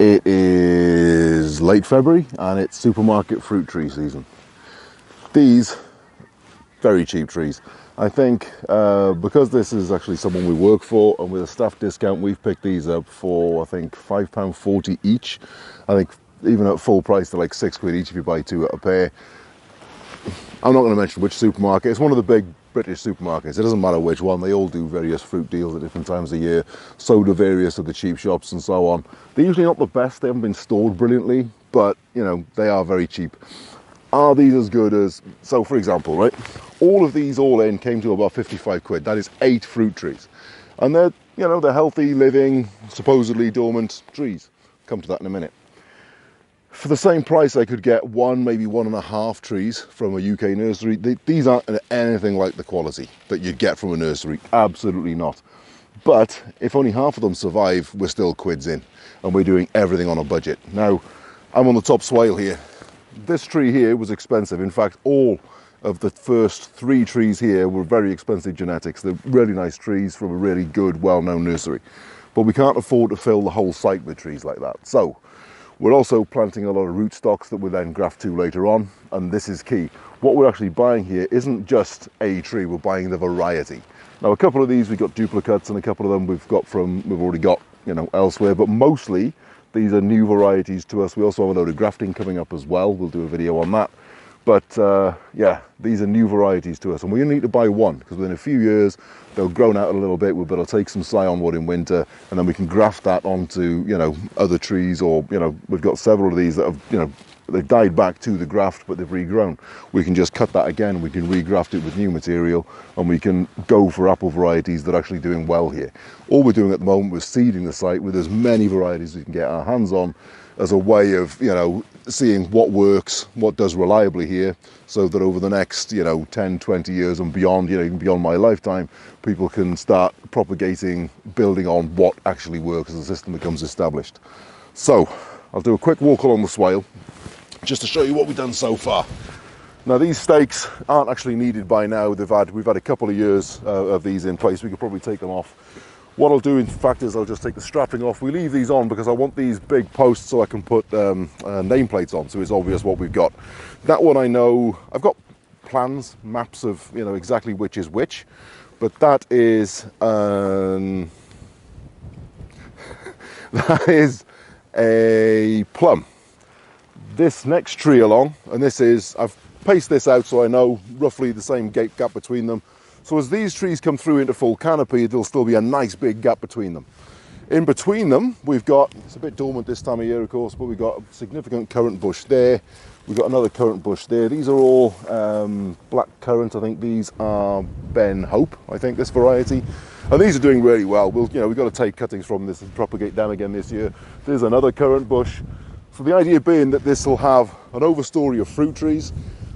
It is late February and it's supermarket fruit tree season. These, very cheap trees. I think uh, because this is actually someone we work for and with a staff discount, we've picked these up for I think £5.40 each. I think even at full price, they're like six quid each if you buy two at a pair. I'm not going to mention which supermarket. It's one of the big British supermarkets. It doesn't matter which one. They all do various fruit deals at different times of year. So do various of the cheap shops and so on. They're usually not the best. They haven't been stored brilliantly, but you know they are very cheap. Are these as good as? So, for example, right, all of these all in came to about 55 quid. That is eight fruit trees, and they're you know they're healthy, living, supposedly dormant trees. Come to that in a minute for the same price, I could get one, maybe one and a half trees from a UK nursery. They, these aren't anything like the quality that you'd get from a nursery. Absolutely not. But if only half of them survive, we're still quids in, and we're doing everything on a budget. Now, I'm on the top swale here. This tree here was expensive. In fact, all of the first three trees here were very expensive genetics. They're really nice trees from a really good, well-known nursery. But we can't afford to fill the whole site with trees like that. So we're also planting a lot of rootstocks that we'll then graft to later on, and this is key. What we're actually buying here isn't just a tree, we're buying the variety. Now a couple of these we've got duplicates and a couple of them we've got from, we've already got, you know, elsewhere, but mostly these are new varieties to us. We also have a load of grafting coming up as well. We'll do a video on that. But uh, yeah, these are new varieties to us, and we only need to buy one because within a few years they'll grown out a little bit. We'll be able to take some scion wood in winter, and then we can graft that onto you know other trees, or you know we've got several of these that have you know they've died back to the graft, but they've regrown. We can just cut that again. We can regraft it with new material, and we can go for apple varieties that are actually doing well here. All we're doing at the moment is seeding the site with as many varieties we can get our hands on as a way of you know seeing what works what does reliably here so that over the next you know 10 20 years and beyond you know beyond my lifetime people can start propagating building on what actually works as the system becomes established. So i'll do a quick walk along the swale just to show you what we've done so far. Now these stakes aren't actually needed by now. They've had we've had a couple of years uh, of these in place. We could probably take them off what I'll do in fact is I'll just take the strapping off. We leave these on because I want these big posts so I can put um, uh, nameplates on so it's obvious what we've got. That one I know, I've got plans, maps of you know exactly which is which, but that is um, that is a plum. This next tree along, and this is, I've paced this out so I know roughly the same gap gap between them so as these trees come through into full canopy, there'll still be a nice big gap between them. In between them, we've got, it's a bit dormant this time of year, of course, but we've got a significant currant bush there. We've got another currant bush there. These are all um, black currant. I think these are Ben Hope, I think, this variety. And these are doing really well. We'll, you know, we've got to take cuttings from this and propagate them again this year. There's another currant bush. So the idea being that this will have an overstory of fruit trees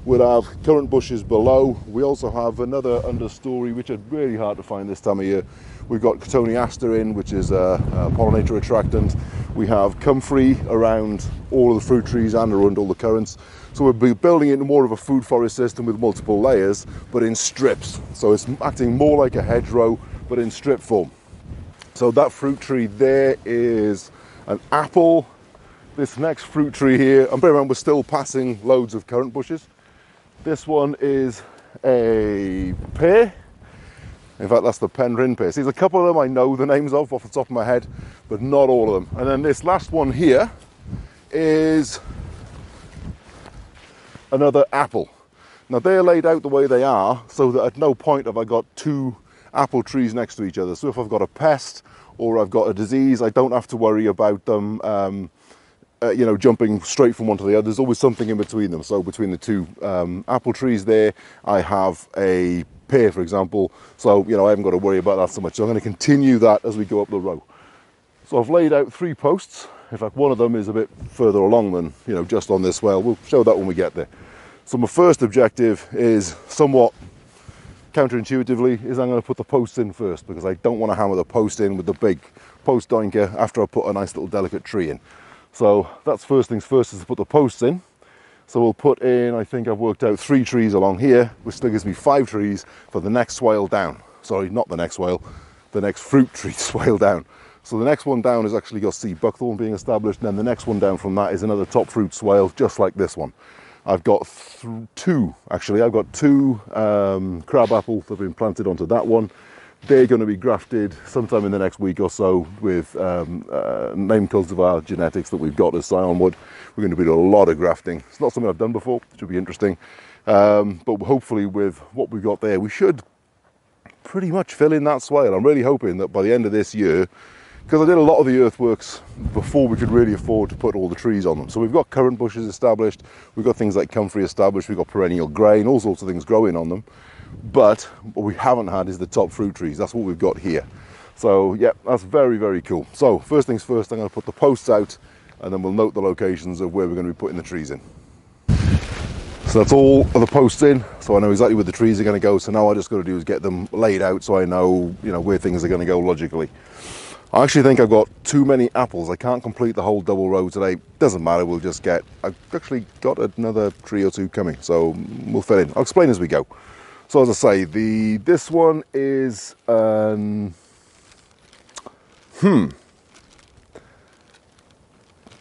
We'll have currant bushes below. We also have another understory, which are really hard to find this time of year. We've got Cotoneaster in, which is a, a pollinator attractant. We have comfrey around all of the fruit trees and around all the currants. So we'll be building into more of a food forest system with multiple layers, but in strips. So it's acting more like a hedgerow, but in strip form. So that fruit tree there is an apple. This next fruit tree here, and bear in mind we're still passing loads of currant bushes. This one is a pear. In fact, that's the Penrhyn pear. There's a couple of them I know the names of off the top of my head, but not all of them. And then this last one here is another apple. Now they're laid out the way they are so that at no point have I got two apple trees next to each other. So if I've got a pest or I've got a disease, I don't have to worry about them um, uh, you know, jumping straight from one to the other. There's always something in between them. So between the two um, apple trees there, I have a pear, for example. So, you know, I haven't got to worry about that so much. So I'm going to continue that as we go up the row. So I've laid out three posts. In fact, one of them is a bit further along than, you know, just on this well. We'll show that when we get there. So my first objective is somewhat counterintuitively is I'm going to put the posts in first because I don't want to hammer the post in with the big post doinker after I put a nice little delicate tree in. So that's first things first is to put the posts in. So we'll put in, I think I've worked out three trees along here, which still gives me five trees for the next swale down. Sorry, not the next swale, the next fruit tree swale down. So the next one down is actually got sea buckthorn being established, and then the next one down from that is another top fruit swale, just like this one. I've got two, actually, I've got two um, crab apple that have been planted onto that one. They're going to be grafted sometime in the next week or so with um, uh, name cultivar genetics that we've got as Scion wood. We're going to be doing a lot of grafting. It's not something I've done before, it should be interesting. Um, but hopefully with what we've got there, we should pretty much fill in that swale. I'm really hoping that by the end of this year, because I did a lot of the earthworks before we could really afford to put all the trees on them. So we've got currant bushes established, we've got things like comfrey established, we've got perennial grain, all sorts of things growing on them. But what we haven't had is the top fruit trees. That's what we've got here. So yeah, that's very, very cool. So first things first, I'm gonna put the posts out and then we'll note the locations of where we're gonna be putting the trees in. So that's all of the posts in, so I know exactly where the trees are gonna go. So now all I just gotta do is get them laid out so I know, you know, where things are gonna go logically. I actually think I've got too many apples. I can't complete the whole double row today. Doesn't matter, we'll just get, I've actually got another tree or two coming, so we'll fill in. I'll explain as we go. So as I say, the this one is, um, hmm,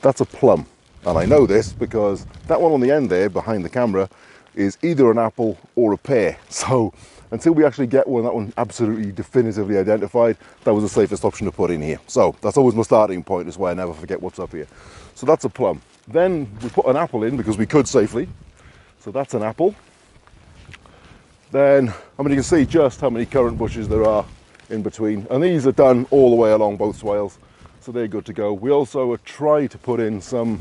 that's a plum. And I know this because that one on the end there behind the camera is either an apple or a pear. So until we actually get one, that one absolutely definitively identified, that was the safest option to put in here. So that's always my starting point, is why I never forget what's up here. So that's a plum. Then we put an apple in because we could safely. So that's an apple. Then, I mean, you can see just how many currant bushes there are in between. And these are done all the way along both swales. So they're good to go. We also try to put in some,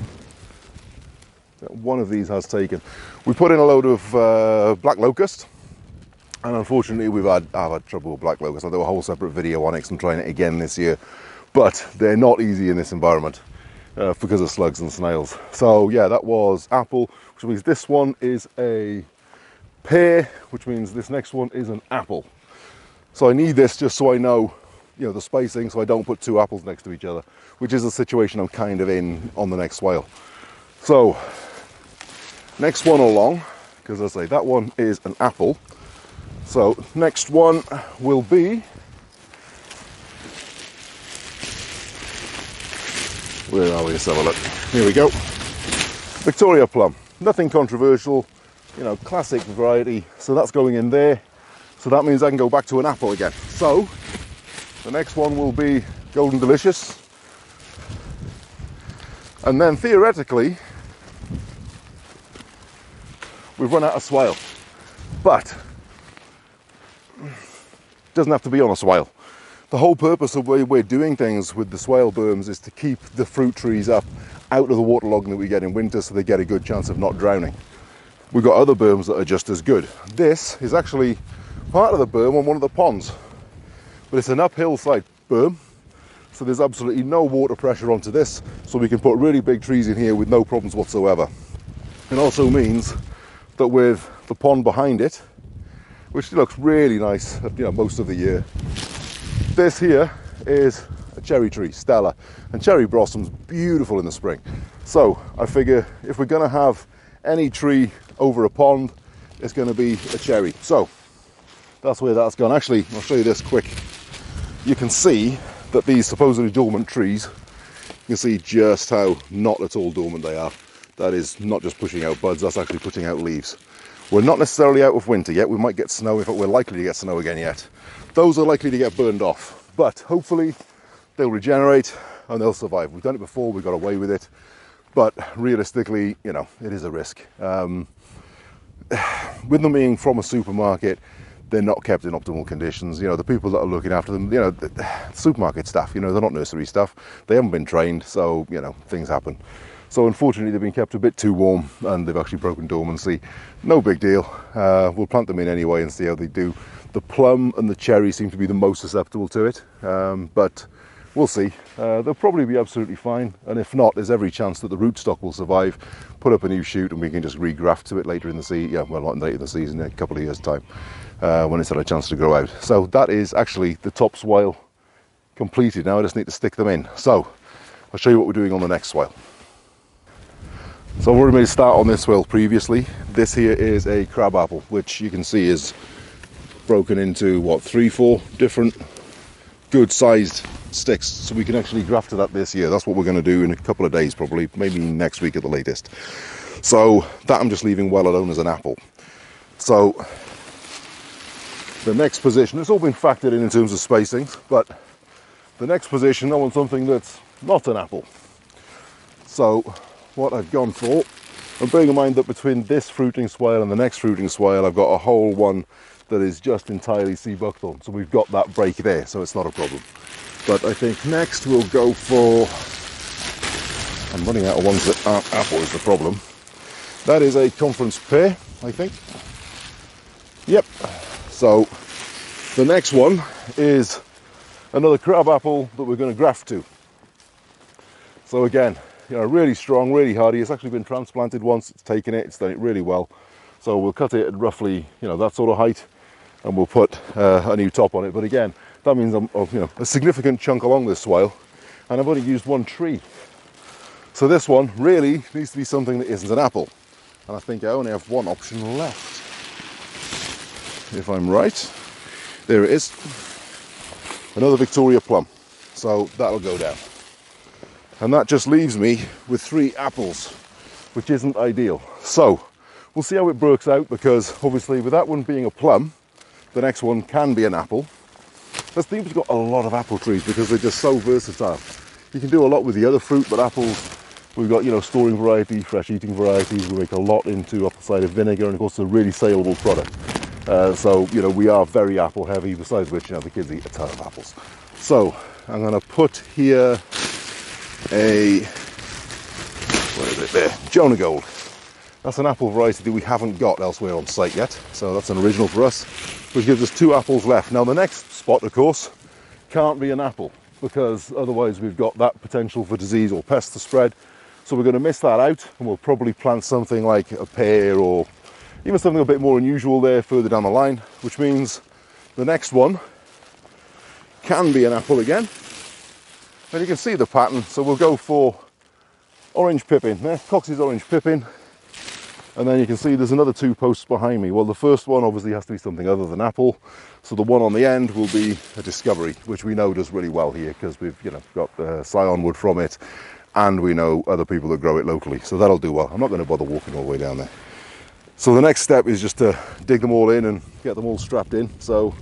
one of these has taken. We put in a load of uh, black locust and unfortunately, we've had, I've had trouble with black locust. I'll do a whole separate video on it I'm trying it again this year. But they're not easy in this environment uh, because of slugs and snails. So yeah, that was apple, which means this one is a pear, which means this next one is an apple. So I need this just so I know, you know, the spacing so I don't put two apples next to each other, which is the situation I'm kind of in on the next swale. So next one along, because as I say that one is an apple. So next one will be where are we? Let's have a look. Here we go. Victoria plum. Nothing controversial, you know, classic variety. So that's going in there. So that means I can go back to an apple again. So the next one will be Golden Delicious. And then theoretically, we've run out of swale. But doesn't have to be on a swale. The whole purpose of why we're doing things with the swale berms is to keep the fruit trees up out of the waterlogging that we get in winter so they get a good chance of not drowning. We've got other berms that are just as good. This is actually part of the berm on one of the ponds, but it's an uphill side berm, so there's absolutely no water pressure onto this, so we can put really big trees in here with no problems whatsoever. It also means that with the pond behind it, which looks really nice you know, most of the year. This here is a cherry tree, Stella, and cherry blossoms beautiful in the spring. So I figure if we're gonna have any tree over a pond, it's gonna be a cherry. So that's where that's gone. Actually, I'll show you this quick. You can see that these supposedly dormant trees, you can see just how not at all dormant they are. That is not just pushing out buds, that's actually putting out leaves. We're not necessarily out of winter yet. We might get snow, if we're likely to get snow again yet. Those are likely to get burned off, but hopefully they'll regenerate and they'll survive. We've done it before, we got away with it, but realistically, you know, it is a risk. Um, with them being from a supermarket, they're not kept in optimal conditions. You know, the people that are looking after them, you know, supermarket staff, you know, they're not nursery staff. They haven't been trained, so, you know, things happen. So unfortunately, they've been kept a bit too warm and they've actually broken dormancy. No big deal. Uh, we'll plant them in anyway and see how they do. The plum and the cherry seem to be the most susceptible to it, um, but we'll see. Uh, they'll probably be absolutely fine. And if not, there's every chance that the rootstock will survive, put up a new shoot and we can just regraft to it later in the season. Yeah, well, not later in the season, in a couple of years time, uh, when it's had a chance to grow out. So that is actually the top swale completed. Now I just need to stick them in. So I'll show you what we're doing on the next swale. So I've already made a start on this swale previously. This here is a crab apple, which you can see is broken into what, three, four different good sized sticks so we can actually graft to that this year. That's what we're going to do in a couple of days probably, maybe next week at the latest. So that I'm just leaving well alone as an apple. So the next position, it's all been factored in in terms of spacings, but the next position I want something that's not an apple. So what I've gone for, and bearing in mind that between this fruiting swale and the next fruiting swale, I've got a whole one that is just entirely sea buckthorn. So we've got that break there, so it's not a problem. But I think next we'll go for, I'm running out of ones that aren't apple is the problem. That is a conference pear, I think. Yep. So the next one is another crab apple that we're going to graft to. So again, you know, really strong, really hardy. It's actually been transplanted once. It's taken it. It's done it really well. So we'll cut it at roughly, you know, that sort of height, and we'll put uh, a new top on it. But again, that means I'm, you know, a significant chunk along this swale, and I've only used one tree. So this one really needs to be something that isn't an apple. And I think I only have one option left. If I'm right, there it is. Another Victoria plum. So that'll go down. And that just leaves me with three apples, which isn't ideal. So we'll see how it works out because obviously with that one being a plum, the next one can be an apple. We've got a lot of apple trees because they're just so versatile. You can do a lot with the other fruit, but apples, we've got, you know, storing variety, fresh eating varieties. We make a lot into apple cider vinegar and of course it's a really saleable product. Uh, so, you know, we are very apple heavy, besides which, you know, the kids eat a ton of apples. So I'm going to put here a, what is it there? Jonagold. That's an apple variety that we haven't got elsewhere on site yet. So that's an original for us, which gives us two apples left. Now the next spot, of course, can't be an apple because otherwise we've got that potential for disease or pest to spread. So we're going to miss that out and we'll probably plant something like a pear or even something a bit more unusual there further down the line, which means the next one can be an apple again. And you can see the pattern, so we'll go for orange pippin. Eh, there, Cox's orange pippin. And then you can see there's another two posts behind me. Well, the first one obviously has to be something other than apple. So the one on the end will be a discovery, which we know does really well here because we've, you know, got uh, scion wood from it and we know other people that grow it locally. So that'll do well. I'm not going to bother walking all the way down there. So the next step is just to dig them all in and get them all strapped in. So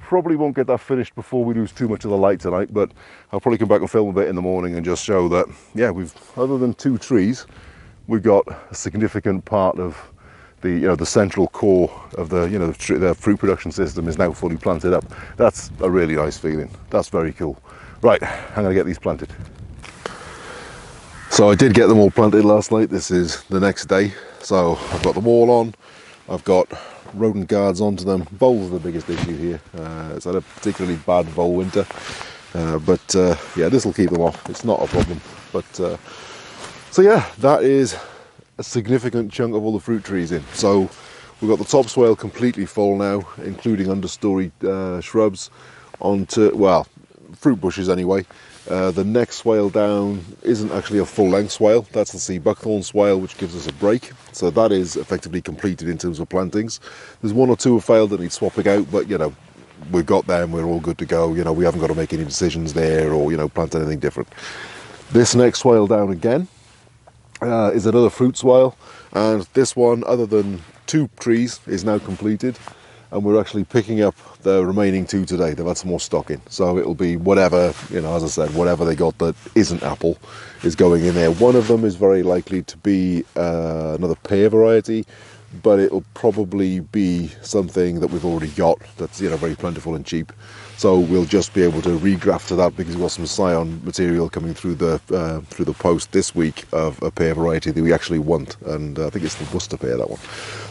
probably won't get that finished before we lose too much of the light tonight, but I'll probably come back and film a bit in the morning and just show that, yeah, we've, other than two trees, we've got a significant part of the, you know, the central core of the, you know, the, the fruit production system is now fully planted up. That's a really nice feeling. That's very cool. Right, I'm gonna get these planted. So I did get them all planted last night. This is the next day. So I've got them all on. I've got rodent guards onto them. Voles are the biggest issue here. Uh, it's had a particularly bad vole winter. Uh, but uh, yeah, this will keep them off. It's not a problem. But uh, so yeah, that is a significant chunk of all the fruit trees in. So we've got the top swale completely full now, including understory uh, shrubs onto, well, fruit bushes anyway. Uh, the next swale down isn't actually a full length swale, that's the sea buckthorn swale, which gives us a break. So that is effectively completed in terms of plantings. There's one or two have failed that need swapping out, but you know, we've got them, we're all good to go. You know, we haven't got to make any decisions there or, you know, plant anything different. This next swale down again uh, is another fruit swale, and this one, other than two trees, is now completed and we're actually picking up the remaining two today. They've had some more stock in, so it'll be whatever you know. As I said, whatever they got that isn't apple is going in there. One of them is very likely to be uh, another pear variety, but it'll probably be something that we've already got that's you know very plentiful and cheap. So we'll just be able to regraft to that because we've got some scion material coming through the uh, through the post this week of a pear variety that we actually want, and uh, I think it's the Worcester pear that one.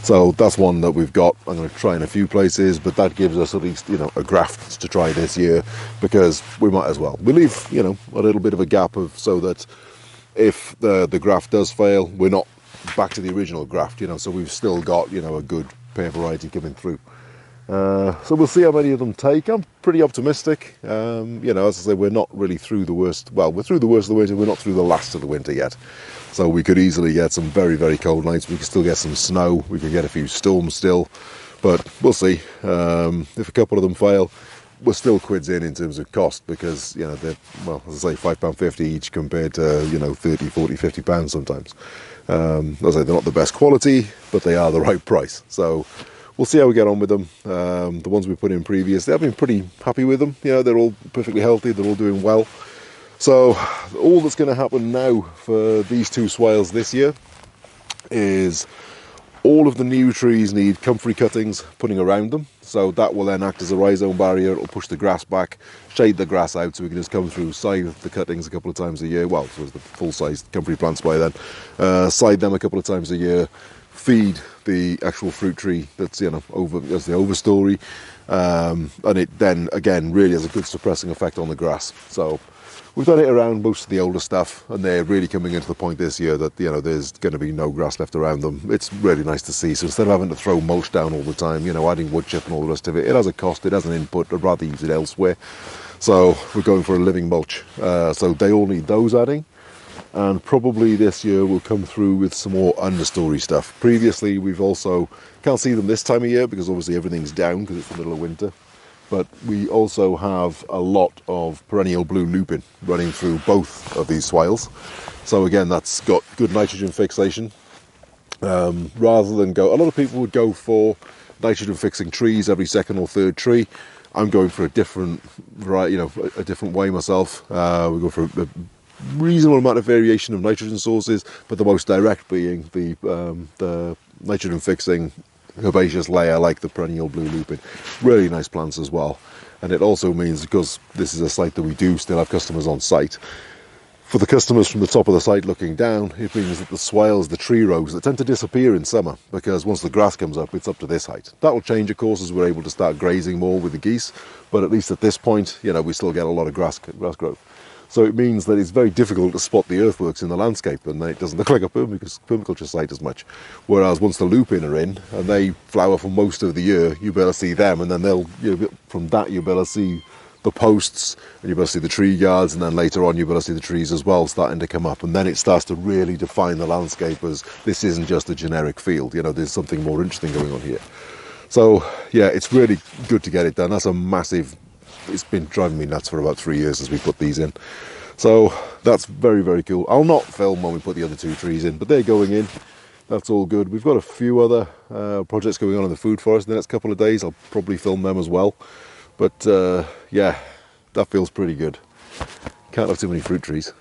So that's one that we've got. I'm going to try in a few places, but that gives us at least you know a graft to try this year because we might as well. We leave you know a little bit of a gap of so that if the the graft does fail, we're not back to the original graft. You know, so we've still got you know a good pear variety coming through. Uh, so we'll see how many of them take. I'm pretty optimistic. Um, you know, as I say, we're not really through the worst. Well, we're through the worst of the winter. We're not through the last of the winter yet. So we could easily get some very, very cold nights. We could still get some snow. We could get a few storms still, but we'll see. Um, if a couple of them fail, we're still quids in in terms of cost because you know they're well as I say five pound fifty each compared to you know 30 40 50 pounds sometimes um, as I say they're not the best quality but they are the right price. So we'll see how we get on with them. Um, the ones we put in previous they've been pretty happy with them. You know they're all perfectly healthy they're all doing well. So all that's going to happen now for these two swales this year is all of the new trees need comfrey cuttings putting around them. So that will then act as a rhizome barrier. It'll push the grass back shade the grass out so we can just come through side the cuttings a couple of times a year. Well so the full-sized comfrey plants by then. Uh, side them a couple of times a year feed the actual fruit tree that's you know over as the overstory. Um, and it then again really has a good suppressing effect on the grass. So We've done it around most of the older stuff, and they're really coming into the point this year that you know there's going to be no grass left around them. It's really nice to see. So instead of having to throw mulch down all the time, you know, adding wood chip and all the rest of it, it has a cost. It has an input. I'd rather use it elsewhere. So we're going for a living mulch. Uh, so they all need those adding. And probably this year we'll come through with some more understory stuff. Previously, we've also can't see them this time of year because obviously everything's down because it's the middle of winter but we also have a lot of perennial blue lupin running through both of these swales. So again, that's got good nitrogen fixation. Um, rather than go, a lot of people would go for nitrogen fixing trees every second or third tree. I'm going for a different, you know, a, different way myself. Uh, we go for a, a, reasonable amount of variation of nitrogen sources, but the most direct being the um, the nitrogen fixing herbaceous layer like the perennial blue lupin. Really nice plants as well. And it also means, because this is a site that we do still have customers on site, for the customers from the top of the site looking down, it means that the swales, the tree rows, that tend to disappear in summer because once the grass comes up, it's up to this height. That will change, of course, as we're able to start grazing more with the geese, but at least at this point, you know, we still get a lot of grass, grass growth. So it means that it's very difficult to spot the earthworks in the landscape and it doesn't look like a permaculture site as much. Whereas once the lupin are in and they flower for most of the year, you better see them and then they'll, you know, from that you better see the posts and you better see the tree guards and then later on you better see the trees as well starting to come up and then it starts to really define the landscape as this isn't just a generic field, you know, there's something more interesting going on here. So yeah, it's really good to get it done. That's a massive it's been driving me nuts for about three years as we put these in. So that's very, very cool. I'll not film when we put the other two trees in, but they're going in. That's all good. We've got a few other uh, projects going on in the food forest in the next couple of days. I'll probably film them as well. But uh, yeah, that feels pretty good. Can't have too many fruit trees.